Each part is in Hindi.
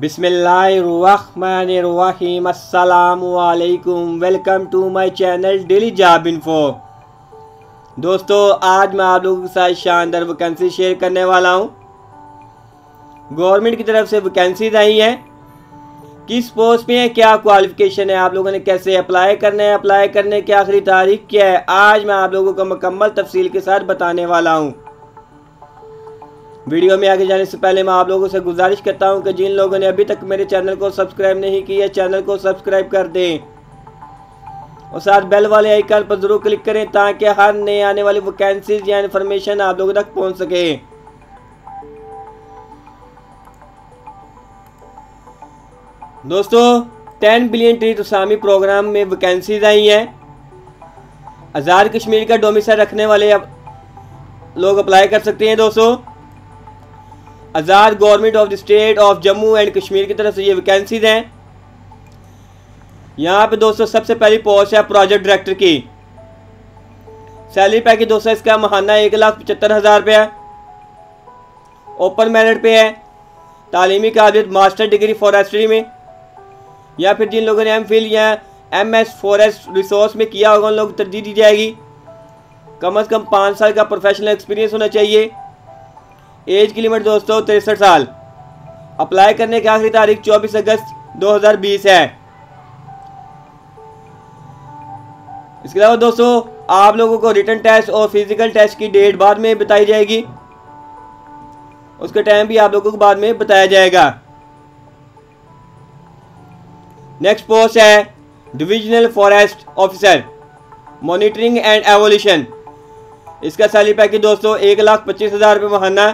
बिस्मिल्लाहिर्रहमानिर्रहीम, अस्सलाम वालेकुम to my channel daily job info. दोस्तों, आज मैं आप लोगों के साथ शानदार वैकेंसी शेयर करने वाला हूँ। गवर्नमेंट की तरफ़ से वैकेंसीज आई हैं। किस पोस्ट पे है, क्या क्वालिफिकेशन है, आप लोगों ने कैसे अप्लाई करना है अप्लाई करने की आखिरी तारीख क्या है, आज मैं आप लोगों को मुकम्मल तफसील के साथ बताने वाला हूँ। वीडियो में आगे जाने से पहले मैं आप लोगों से गुजारिश करता हूँ कि जिन लोगों ने अभी तक मेरे चैनल को सब्सक्राइब नहीं किया, चैनल को सब्सक्राइब कर दें। और साथ बेल वाले आइकन पर ज़रूर क्लिक करें ताकि हर नए आने वाली वैकेंसीज या इन्फॉर्मेशन आप लोगों तक पहुँच सके। दोस्तों, ten billion tree tsunami program में वैकेंसीज आई हैं। आज़ाद कश्मीर का डोमिसाइल रखने वाले अब लोग अप्लाई कर सकते हैं दोस्तों। Azad government of the state of Jammu and Kashmir की तरफ़ से ये वैकेंसीज हैं। यहाँ पे दोस्तों, सबसे पहली पोस्ट है प्रोजेक्ट डायरेक्टर की। सैलरी पैकेज दोस्तों, इसका महाना एक लाख पचहत्तर हज़ार रुपया ओपन मेरिट पे है। तालीमी काबिलियत मास्टर डिग्री फॉरेस्ट्री में। या फिर जिन लोगों ने एम फिल या एम एस फॉरेस्ट रिसोर्स में किया होगा, उन लोग तरजीह दी जाएगी। कम अज़ कम पाँच साल का प्रोफेशनल एक्सपीरियंस होना चाहिए। एज की लिमिट दोस्तों तिरसठ साल। अप्लाई करने की आखिरी तारीख 24 अगस्त 2020 है। इसके अलावा दोस्तों, आप लोगों को रिटर्न टेस्ट और फ़िज़िकल टेस्ट की डेट बाद में बताई जाएगी। उसका टाइम भी आप लोगों को बाद में बताया जाएगा। नेक्स्ट पोस्ट है divisional forest officer monitoring and evaluation इसका सैलरी पैकेज दोस्तों एक लाख पच्चीस हज़ार रुपये महाना।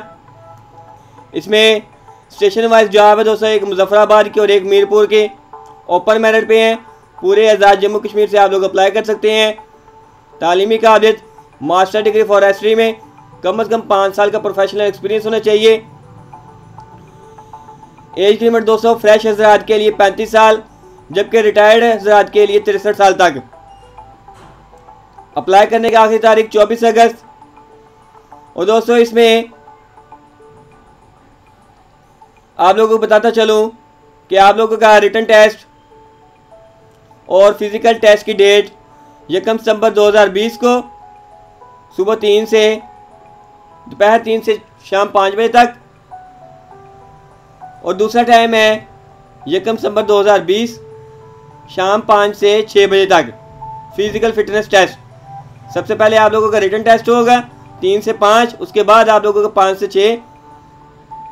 इसमें स्टेशन वाइज जॉब है दोस्तों, एक मुजफ्फराबाद की और एक मीरपुर के। ओपन मेरिट पे हैं। पूरे आज़ाद जम्मू कश्मीर से आप लोग अप्लाई कर सकते हैं। तालीमी काबिलियत मास्टर डिग्री फॉरेस्ट्री में। कम अज़ कम पाँच साल का प्रोफेशनल एक्सपीरियंस होना चाहिए। एज लिमिट दोस्तों फ्रेश हजरात के लिए पैंतीस साल, जबकि रिटायर्ड हजरात के लिए तिरसठ साल तक। अप्लाई करने की आखिरी तारीख चौबीस अगस्त। और दोस्तों, इसमें आप लोगों को बताता चलूँ कि आप लोगों का रिटर्न टेस्ट और फ़िज़िकल टेस्ट की डेट यकम सितंबर 2020 को सुबह तीन से, दोपहर तीन से शाम पाँच बजे तक। और दूसरा टाइम है यकम सितंबर 2020 शाम पाँच से छः बजे तक। फ़िज़िकल फिटनेस टेस्ट सबसे पहले आप लोगों का रिटर्न टेस्ट होगा तीन से पाँच, उसके बाद आप लोगों का पाँच से छः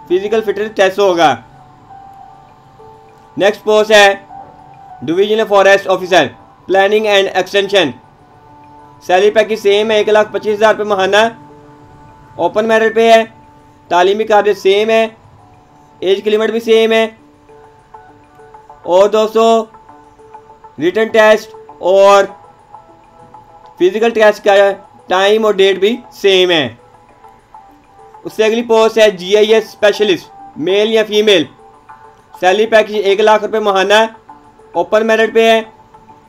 फ़िज़िकल फिटनेस टेस्ट होगा। नेक्स्ट पोस्ट है divisional forest officer planning and extension salary package same है, एक लाख पच्चीस हज़ार रुपये महाना। ओपन मेरिट पे है, तालीमी काबिलियत सेम है एज की लिमिट भी सेम है। और दोस्तों रिटर्न टेस्ट और फ़िज़िकल टेस्ट का टाइम और डेट भी सेम है। उससे अगली पोस्ट है G I S specialist male या फीमेल सैलरी पैकेज एक लाख रुपये महाना है ओपन मेरिट पे है,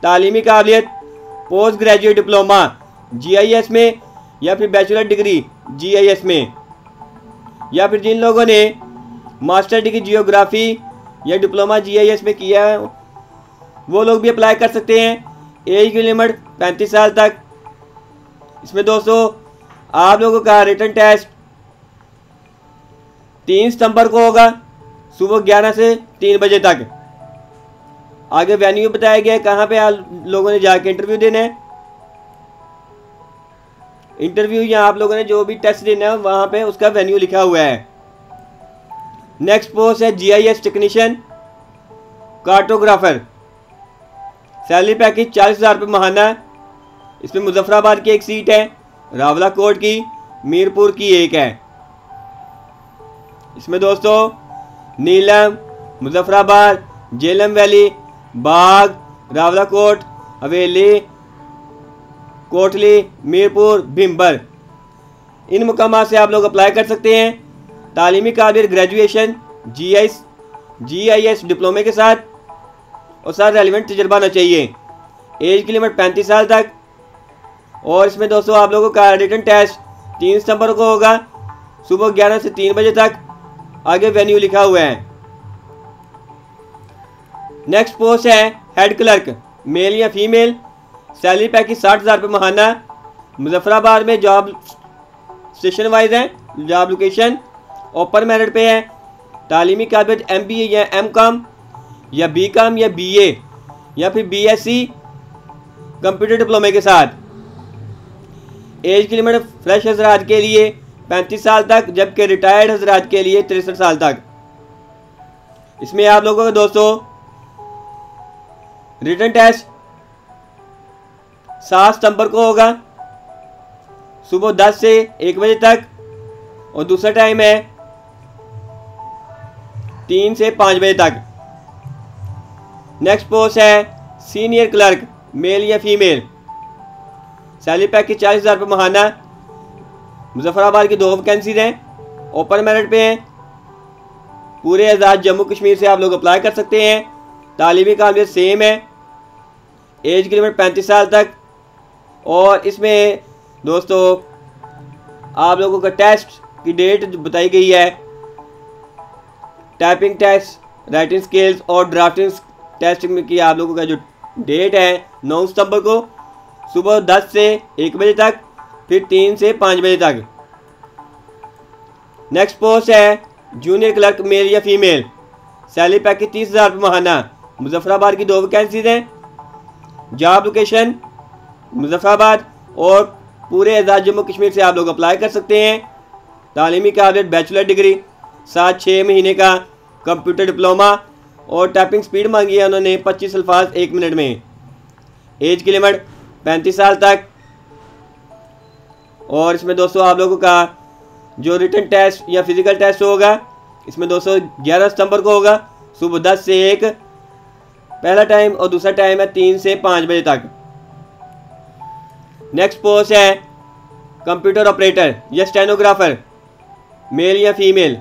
तालीमी काबिलियत post graduate diploma G I S में, या फिर bachelor degree G I S में. या फिर जिन लोगों ने मास्टर डिग्री जियोग्राफी या डिप्लोमा जी आई एस में किया है, वो लोग भी अप्लाई कर सकते हैं एज की लिमिट पैंतीस साल तक. इसमें दोस्तों, आप लोगों का रिटर्न टेस्ट तीन सितंबर को होगा, सुबह ग्यारह से तीन बजे तक। आगे वेन्यू बताया गया है, कहाँ पे लोगों ने जाके इंटरव्यू देना है। इंटरव्यू या आप लोगों ने जो भी टेस्ट देना है, वहाँ पे उसका वेन्यू लिखा हुआ है। नेक्स्ट पोस्ट है GIS technician cartographer salary package चालीस हज़ार रुपये महाना इसमें मुजफ्फराबाद की एक सीट है, रावला कोट की, मीरपुर की एक है। इसमें दोस्तों, नीलम, मुजफ्फराबाद, जेलम वैली, बाग, रावलाकोट, हवेली, कोटली, मीरपुर भिम्बर इन मुकाम से आप लोग अप्लाई कर सकते हैं तालीमी काबिल graduation ji I ji I S डिप्लोमे के साथ। और साथ रेलिवेंट तजर्बा होना चाहिए। एज की लिमिट पैंतीस साल तक। और इसमें दोस्तों आप लोगों का रिटर्न टेस्ट तीन सितंबर को होगा, सुबह ग्यारह से तीन बजे तक। आगे वेन्यू लिखा हुआ है। नेक्स्ट पोस्ट है हेड क्लर्क मेल या फीमेल सैलरी पैकेज साठ हज़ार रुपये महाना। मुजफ्फराबाद में जॉब स्टेशन वाइज है जॉब लोकेशन ओपन मेरिट पे है। तालीमी काबिल एम बी ए या एम कॉम या बी कॉम या बी ए या फिर बी एस सी कंप्यूटर डिप्लोमे के साथ। एज की लिमिट फ्रेश हजरात के लिए। पैंतीस साल तक, जबकि रिटायर्ड हजरात के लिए तिरसठ साल तक। इसमें आप लोगों का दोस्तों, रिटर्न टेस्ट सात सितंबर को होगा, सुबह दस से एक बजे तक, और दूसरा टाइम है तीन से पाँच बजे तक। नेक्स्ट पोस्ट है सीनियर क्लर्क मेल या फीमेल सैलरी पैकेज चालीस हज़ार रुपये महाना मुजफ्फराबाद की दो वैकेंसीज हैं ओपन मेरिट पे हैं। पूरे आज़ाद जम्मू कश्मीर से आप लोग अप्लाई कर सकते हैं। तालीमी काबिलियत सेम है। एज की लिमिट पैंतीस साल तक। और इसमें दोस्तों, आप लोगों का टेस्ट की डेट बताई गई है। टाइपिंग टेस्ट राइटिंग स्किल्स और ड्राफ्टिंग टेस्ट की आप लोगों का जो डेट है नौ सितंबर को सुबह दस से एक बजे तक। फिर तीन से पाँच बजे तक। नेक्स्ट पोस्ट है जूनियर क्लर्क मेल या फीमेल सैलरी पैकेज तीस हज़ार रुपये महाना। मुजफ्फराबाद की दो वैकेंसीज हैं। जॉब लोकेशन मुजफ्फराबाद और पूरे आज़ाद जम्मू कश्मीर से आप लोग अप्लाई कर सकते हैं। तालीमी काबिलियत बैचलर डिग्री सात छः महीने का कंप्यूटर डिप्लोमा और टाइपिंग स्पीड मांगी है उन्होंने पच्चीस अल्फाज एक मिनट में। एज की लिमिट पैंतीस साल तक। और इसमें दोस्तों आप लोगों का जो रिटर्न टेस्ट या फ़िज़िकल टेस्ट होगा, इसमें दोस्तों ग्यारह सितंबर को होगा, सुबह दस से एक, पहला टाइम और दूसरा टाइम है तीन से पाँच बजे तक। नेक्स्ट पोस्ट है कंप्यूटर ऑपरेटर या स्टेनोग्राफर मेल या फीमेल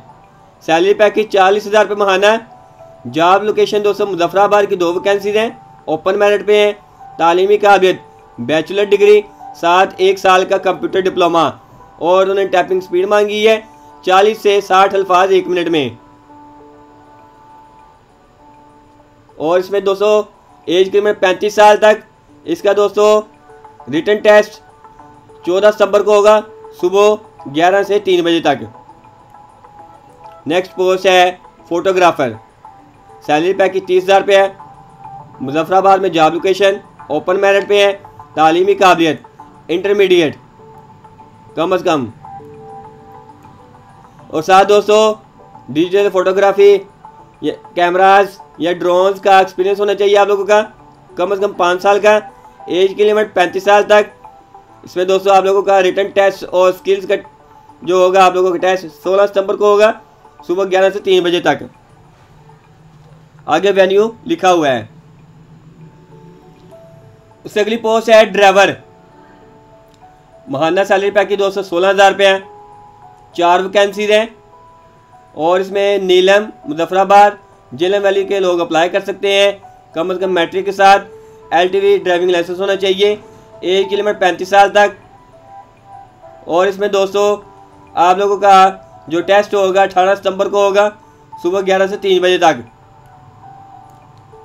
सैलरी पैकेज चालीस हज़ार रुपये महाना है। जॉब लोकेशन दोस्तों मुजफ्फराबाद की दो वैकेंसीज हैं ओपन मेरिट पे हैं, तालीमी काबिलियत बैचलर डिग्री साथ एक साल का कंप्यूटर डिप्लोमा और उन्होंने टाइपिंग स्पीड मांगी है चालीस से साठ अल्फाज एक मिनट में। और इसमें दोस्तों, एज के में पैंतीस साल तक इसका दोस्तों, रिटर्न टेस्ट चौदह सितंबर को होगा, सुबह ग्यारह से तीन बजे तक। नेक्स्ट पोस्ट है फोटोग्राफर सैलरी पैकेज तीस हज़ार रुपये है। मुजफ्फराबाद में जॉब लोकेशन ओपन मेरिट पे है, तालीमी काबिलियत। इंटरमीडिएट, कम अज़ कम। और साथ दोस्तों, डिजिटल फोटोग्राफी कैमराज या ड्रोन्स का एक्सपीरियंस होना चाहिए आप लोगों का, कम अज़ कम पाँच साल का। एज की लिमिट पैंतीस साल तक। इसमें दोस्तों आप लोगों का रिटर्न टेस्ट और स्किल्स का जो होगा, आप लोगों का टेस्ट सोलह सितंबर को होगा, सुबह ग्यारह से तीन बजे तक। आगे वेन्यू लिखा हुआ है। उससे अगली पोस्ट है ड्राइवर महाना सैलरी पैकेज दो सौ सोलह हज़ार रुपये हैं। चार वैकेंसीज हैं। और इसमें नीलम, मुजफ्फराबाद, जेलम वैली के लोग अप्लाई कर सकते हैं। कम अज़ कम मैट्रिक के साथ एलटीवी ड्राइविंग लाइसेंस होना चाहिए। एज की लिमिट पैंतीस साल तक। और इसमें दोस्तों, आप लोगों का जो टेस्ट होगा, अठारह सितंबर को होगा, सुबह ग्यारह से तीन बजे तक।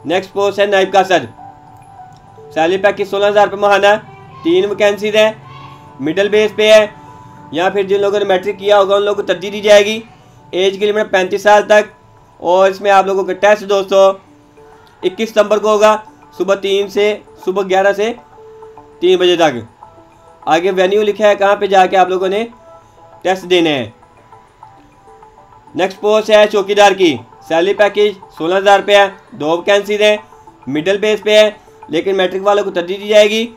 नेक्स्ट पोस्ट है नाइब का सर सैलरी पैकेज सोलह हज़ार रुपये महाना। तीन वैकेंसीज हैं। मिडल बेस पे है। या फिर जिन लोगों ने मैट्रिक किया होगा, उन लोगों को तरजीह दी जाएगी। एज की लिमिट पैंतीस साल तक। और इसमें आप लोगों का टेस्ट दोस्तों, इक्कीस सितंबर को होगा, सुबह तीन से, सुबह ग्यारह से तीन बजे तक। आगे वेन्यू लिखा है, कहाँ पे जाके आप लोगों ने टेस्ट देने हैं। नेक्स्ट पोस्ट है चौकीदार की। सैलरी पैकेज सोलह हज़ार रुपये है। दो वैकेंसीज हैं। मिडल बेस पे है, लेकिन मैट्रिक वालों को तरजीह दी जाएगी।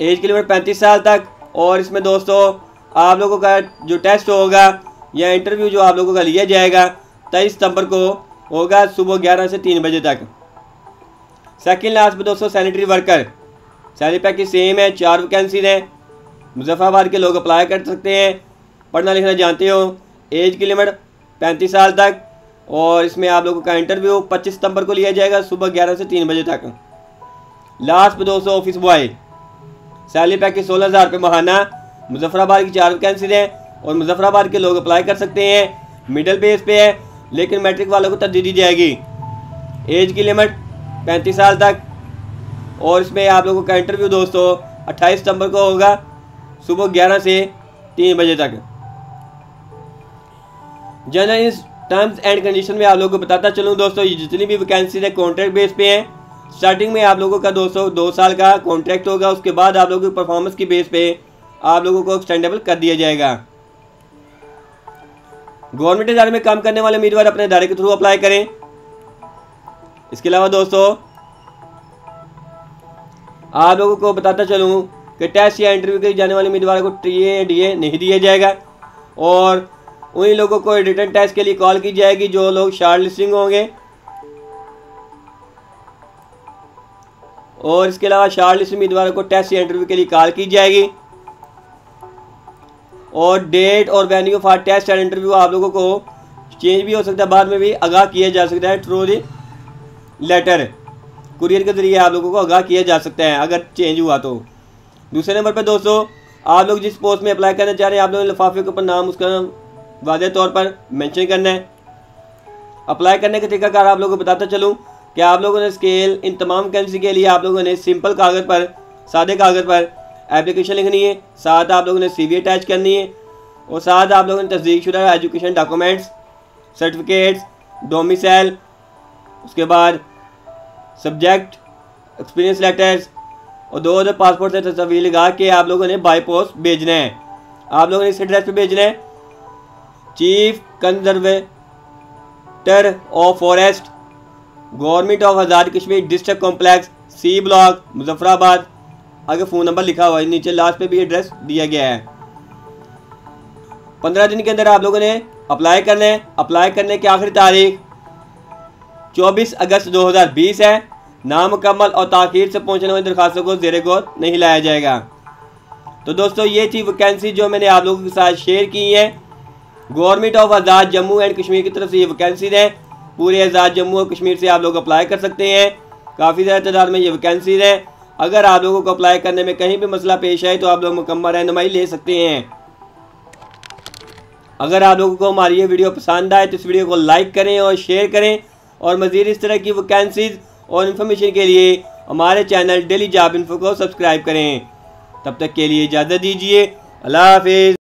एज की लिमिट पैंतीस साल तक। और इसमें दोस्तों, आप लोगों का जो टेस्ट होगा या इंटरव्यू जो आप लोगों का लिया जाएगा, तेईस सितंबर को होगा सुबह ग्यारह से तीन बजे तक। सेकेंड लास्ट में दोस्तों sanitary worker salary package same है, चार वैकेंसीज हैं। मुजफ्फराबाद के लोग अप्लाई कर सकते हैं। पढ़ना लिखना जानते हो। एज की लिमिट पैंतीस साल तक। और इसमें आप लोगों का इंटरव्यू 25 सितंबर को लिया जाएगा सुबह 11 से तीन बजे तक। लास्ट पे दोस्तों ऑफ़िस बॉय सैलरी पैकेज सोलह हज़ार रुपये महाना मुजफ्फराबाद की चार वैकेंसी हैं और मुजफ्फराबाद के लोग अप्लाई कर सकते हैं। मिडल बेस पे है, लेकिन मैट्रिक वालों को तरजीह दी जाएगी। एज की लिमिट पैंतीस साल तक। और इसमें आप लोगों का इंटरव्यू दोस्तों, अट्ठाईस सितंबर को होगा, सुबह ग्यारह से तीन बजे तक। जनरल टर्म्स एंड कंडीशन में आप लोगों को बताता चलूँ दोस्तों जितनी भी वैकेंसीज है कॉन्ट्रैक्ट बेस पे हैं। स्टार्टिंग में आप लोगों का दोस्तों दो साल का कॉन्ट्रैक्ट होगा, उसके बाद आप लोगों की परफॉर्मेंस की बेस पे आप लोगों को एक्सटेंडेबल कर दिया जाएगा। गवर्नमेंट इदारे में काम करने वाले उम्मीदवार अपने इदारे के थ्रू अप्लाई करें। इसके अलावा दोस्तों, आप लोगों को बताता चलूँ कि टेस्ट या इंटरव्यू के जाने वाले उम्मीदवार को टी ए डी ए नहीं दिया जाएगा और उन्हीं लोगों को रिटर्न टेस्ट के लिए कॉल की जाएगी, जो लोग शार्ट लिस्टिंग होंगे। और इसके अलावा शार्ट उम्मीदवारों को टेस्ट या इंटरव्यू के लिए कॉल की जाएगी। और डेट और venue for test and interview आप लोगों को चेंज भी हो सकता है, बाद में भी आगाह किया जा सकता है थ्रू दी लेटर कुरियर के ज़रिए आप लोगों को आगाह किया जा सकता है, अगर चेंज हुआ तो। दूसरे नंबर पर दोस्तों, आप लोग जिस पोस्ट में अप्लाई करना चाह रहे हैं, आप लोग लिफाफे के ऊपर नाम, उसका वादे तौर पर मेंशन करना है। अप्लाई करने का तरीकाकार आप लोगों को बताता चलूँ। कि आप लोगों ने स्केल इन तमाम कैंसी के लिए आप लोगों ने सिंपल कागज़ पर, सादे कागज़ पर एप्लीकेशन लिखनी है? साथ आप लोगों ने सीवी अटैच करनी है? और साथ आप लोगों ने तस्दीक शुदा एजुकेशन डॉक्यूमेंट्स सर्टिफिकेट्स डोमिसाइल उसके बाद सब्जेक्ट एक्सपीरियंस लेटर्स और दो हज़ार पासपोर्ट से तस्वीर लगा के आप लोगों ने बाई पोस्ट भेजना है। आप लोगों ने इस एड्रेस पे भेजना है। Chief conservator of forest government of Azad Kashmir district complex, C block, Muzaffarabad. आगे फ़ोन नंबर लिखा हुआ है, नीचे लास्ट पे भी एड्रेस दिया गया है। पंद्रह दिन के अंदर आप लोगों ने अप्लाई करना है अप्लाई करने की आखिरी तारीख 24 अगस्त 2020 है। नामुकम्मल और ताखिर से पहुँचने वाली दरखास्तों को जेर गौर नहीं लाया जाएगा। तो दोस्तों, ये थी वैकेंसी जो मैंने आप लोगों के साथ शेयर की है। Government of Azad Jammu and Kashmir की तरफ़ से ये वैकेंसीज हैं। पूरे आज़ाद जम्मू और कश्मीर से आप लोग अप्लाई कर सकते हैं। काफ़ी ज़्यादा तादाद में ये वैकेंसीज हैं। अगर आप लोगों को अप्लाई करने में कहीं भी मसला पेश आए तो आप लोग मुकम्मल रहनुमाई ले सकते हैं। अगर आप लोगों को हमारी ये वीडियो पसंद आए तो इस वीडियो को लाइक करें और शेयर करें। और मज़ीद इस तरह की वैकेंसीज और इन्फॉर्मेशन के लिए हमारे चैनल डेली जॉब इन्फो को सब्सक्राइब करें। तब तक के लिए इजाज़त दीजिए। अल्लाह हाफिज़।